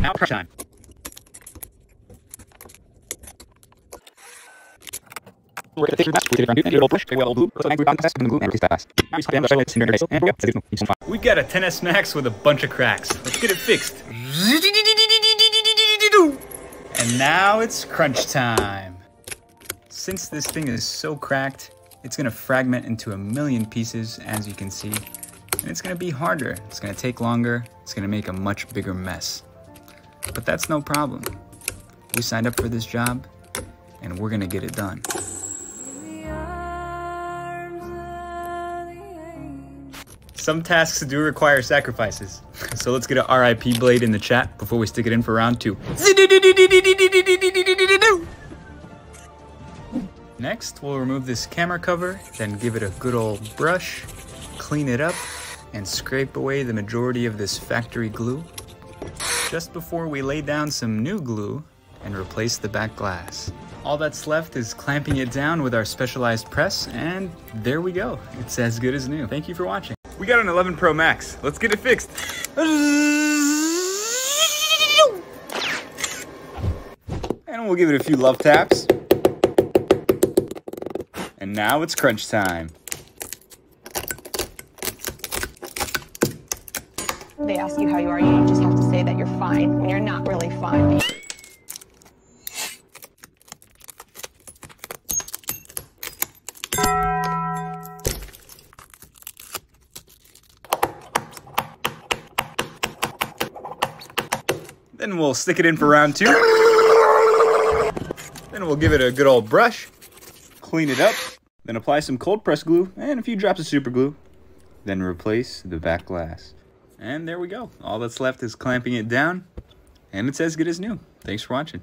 Now crush time. We're. We got a XS Max with a bunch of cracks. Let's get it fixed. And now it's crunch time. Since this thing is so cracked, it's gonna fragment into a million pieces, as you can see. And it's gonna be harder, it's gonna take longer, it's gonna make a much bigger mess. But that's no problem. We signed up for this job, and we're gonna get it done. Some tasks do require sacrifices. So let's get an RIP blade in the chat before we stick it in for round two. Next, we'll remove this camera cover, then give it a good old brush, clean it up, and scrape away the majority of this factory glue. Just before we lay down some new glue and replace the back glass. All that's left is clamping it down with our specialized press, and there we go. It's as good as new. Thank you for watching. We got an 11 Pro Max. Let's get it fixed. And we'll give it a few love taps. And now it's crunch time. They ask you how you are, you just have to say that you're fine when you're not really fine. Then we'll stick it in for round two. Then we'll give it a good old brush, clean it up, then apply some cold press glue and a few drops of super glue. Then replace the back glass. And there we go. All that's left is clamping it down, and it's as good as new. Thanks for watching.